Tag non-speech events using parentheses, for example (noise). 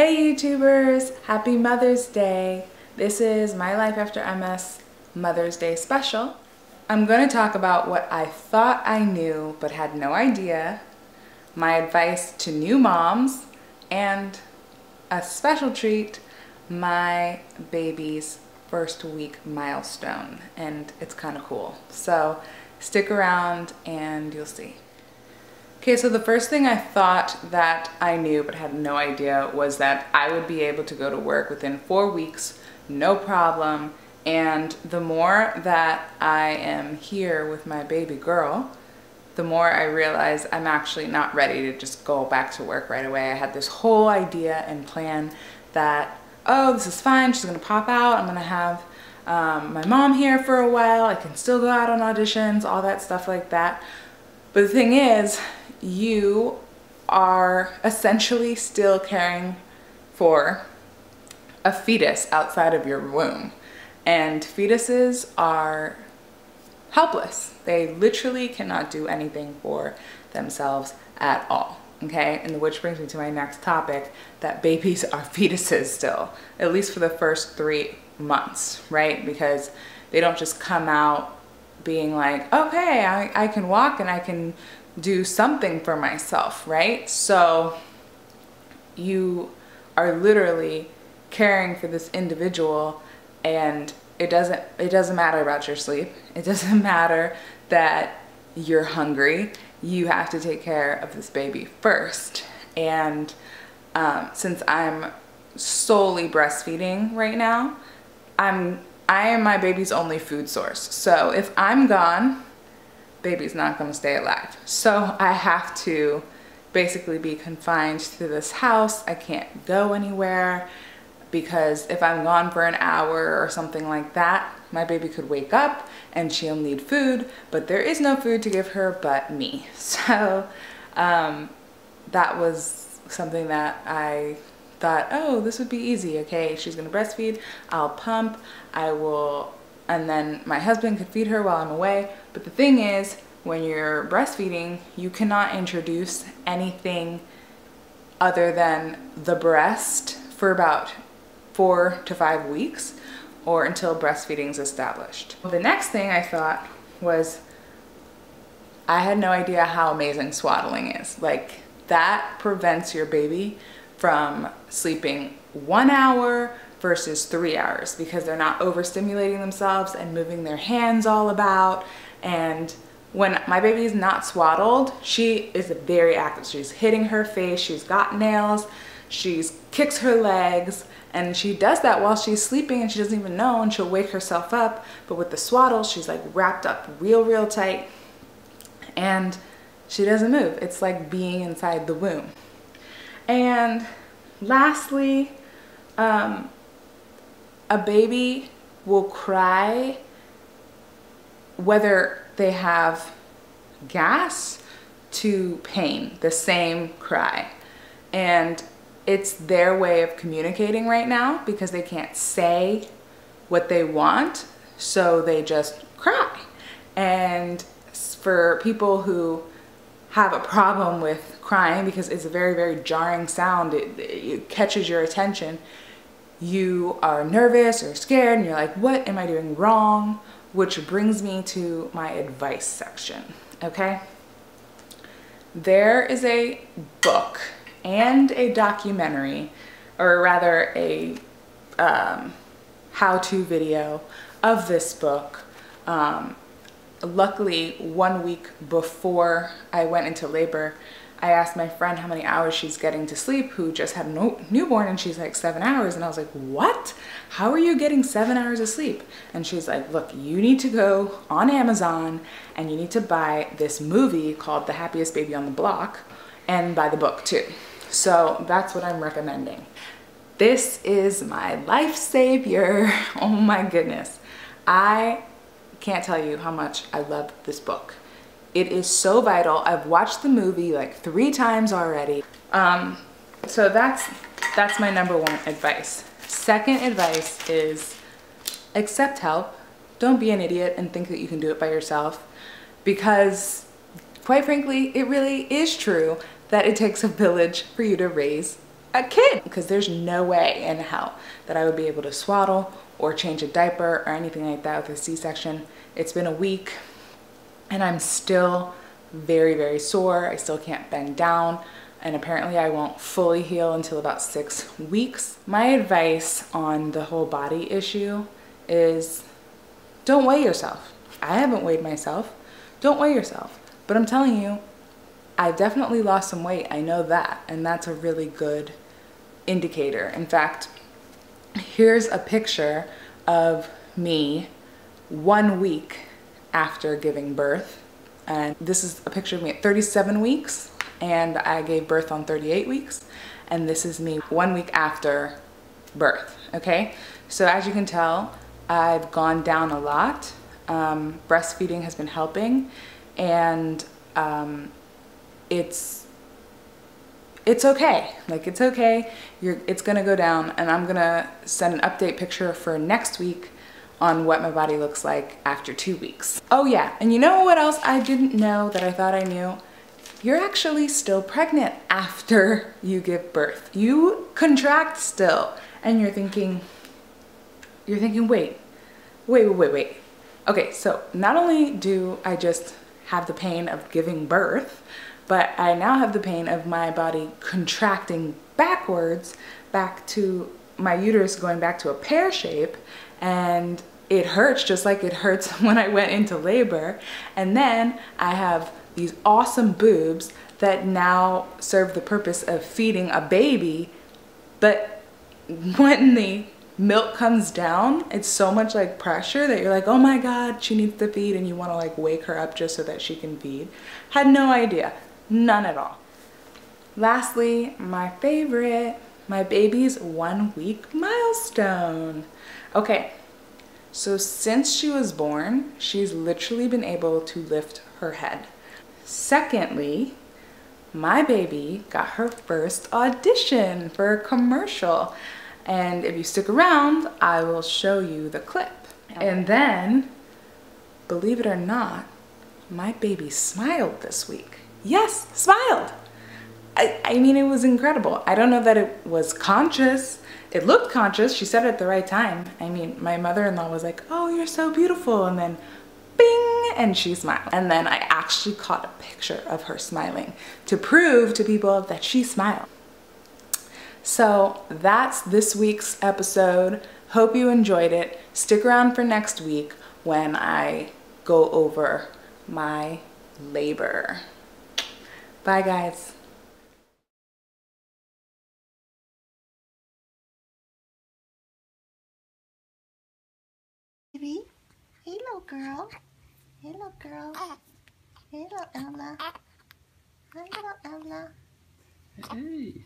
Hey YouTubers, happy Mother's Day. This is My Life After MS Mother's Day special. I'm going to talk about what I thought I knew but had no idea, my advice to new moms, and a special treat, my baby's first week milestone. And it's kind of cool. So stick around and you'll see. Okay, so the first thing I thought that I knew but had no idea was that I would be able to go to work within four weeks, no problem. And the more that I am here with my baby girl, the more I realize I'm actually not ready to just go back to work right away. I had this whole idea and plan that, oh, this is fine. She's gonna pop out. I'm gonna have um, my mom here for a while. I can still go out on auditions, all that stuff like that. But the thing is, you are essentially still caring for a fetus outside of your womb. And fetuses are helpless. They literally cannot do anything for themselves at all. Okay, and which brings me to my next topic that babies are fetuses still, at least for the first three months, right? Because they don't just come out being like, okay, I, I can walk and I can do something for myself, right? So you are literally caring for this individual and it doesn't it doesn't matter about your sleep. (laughs) It doesn't matter that you're hungry. You have to take care of this baby first. And um, since I'm solely breastfeeding right now, I'm I am my baby's only food source. So if I'm gone, baby's not gonna stay alive. So I have to basically be confined to this house. I can't go anywhere because if I'm gone for an hour or something like that, my baby could wake up and she'll need food, but there is no food to give her but me. (laughs) So um, that was something that I thought, oh, this would be easy. Okay, she's gonna breastfeed, I'll pump, I will, and then my husband could feed her while I'm away. But the thing is, when you're breastfeeding, you cannot introduce anything other than the breast for about four to five weeks or until breastfeeding is established. The next thing I thought was I had no idea how amazing swaddling is. Like that prevents your baby from sleeping one hour versus three hours because they're not overstimulating themselves and moving their hands all about. And when my baby is not swaddled, she is very active. She's hitting her face, she's got nails, she kicks her legs, and she does that while she's sleeping and she doesn't even know and she'll wake herself up. But with the swaddle, she's like wrapped up real, real tight and she doesn't move. It's like being inside the womb. And lastly, um, a baby will cry whether they have gas to pain, the same cry. And it's their way of communicating right now because they can't say what they want, so they just cry. And for people who have a problem with crying because it's a very, very jarring sound, it, it catches your attention, you are nervous or scared and you're like, what am I doing wrong? Which brings me to my advice section, okay? There is a book and a documentary, or rather a um, how-to video of this book. Um, luckily, one week before I went into labor, I asked my friend how many hours she's getting to sleep who just had no newborn and she's like seven hours and I was like what how are you getting seven hours of sleep and she's like look you need to go on Amazon and you need to buy this movie called the happiest baby on the block and buy the book too so that's what I'm recommending. This is my life savior. (laughs) Oh my goodness. I can't tell you how much I love this book. It is so vital. I've watched the movie like three times already. Um, so that's, that's my number one advice. Second advice is accept help. Don't be an idiot and think that you can do it by yourself because quite frankly, it really is true that it takes a village for you to raise a kid because there's no way in hell that I would be able to swaddle or change a diaper or anything like that with a C-section. It's been a week and I'm still very, very sore. I still can't bend down and apparently I won't fully heal until about six weeks. My advice on the whole body issue is don't weigh yourself. I haven't weighed myself. Don't weigh yourself. But I'm telling you, I definitely lost some weight. I know that. And that's a really good indicator. In fact, here's a picture of me one week after giving birth. And this is a picture of me at 37 weeks and I gave birth on 38 weeks. And this is me one week after birth, okay? So as you can tell, I've gone down a lot. Um, breastfeeding has been helping and um, it's it's okay. Like it's okay. You're it's gonna go down and I'm gonna send an update picture for next week on what my body looks like after two weeks. Oh yeah, and you know what else I didn't know that I thought I knew? You're actually still pregnant after you give birth. You contract still and you're thinking, you're thinking, wait, wait, wait, wait, wait. Okay, so not only do I just have the pain of giving birth, but I now have the pain of my body contracting backwards back to my uterus going back to a pear shape and it hurts just like it hurts (laughs) when I went into labor. And then I have these awesome boobs that now serve the purpose of feeding a baby. But (laughs) when the milk comes down, it's so much like pressure that you're like, oh my God, she needs to feed. And you want to like wake her up just so that she can feed. Had no idea. None at all. Lastly, my favorite, my baby's one week milestone. Okay, so since she was born, she's literally been able to lift her head. Secondly, my baby got her first audition for a commercial. And if you stick around, I will show you the clip. And then, believe it or not, my baby smiled this week yes, smiled. I, I mean, it was incredible. I don't know that it was conscious. It looked conscious. She said it at the right time. I mean, my mother-in-law was like, oh, you're so beautiful. And then bing, and she smiled. And then I actually caught a picture of her smiling to prove to people that she smiled. So that's this week's episode. Hope you enjoyed it. Stick around for next week when I go over my labor. Bye, guys. Hey little girl, hey little girl, hey little Ella, hi little Ella. Hey.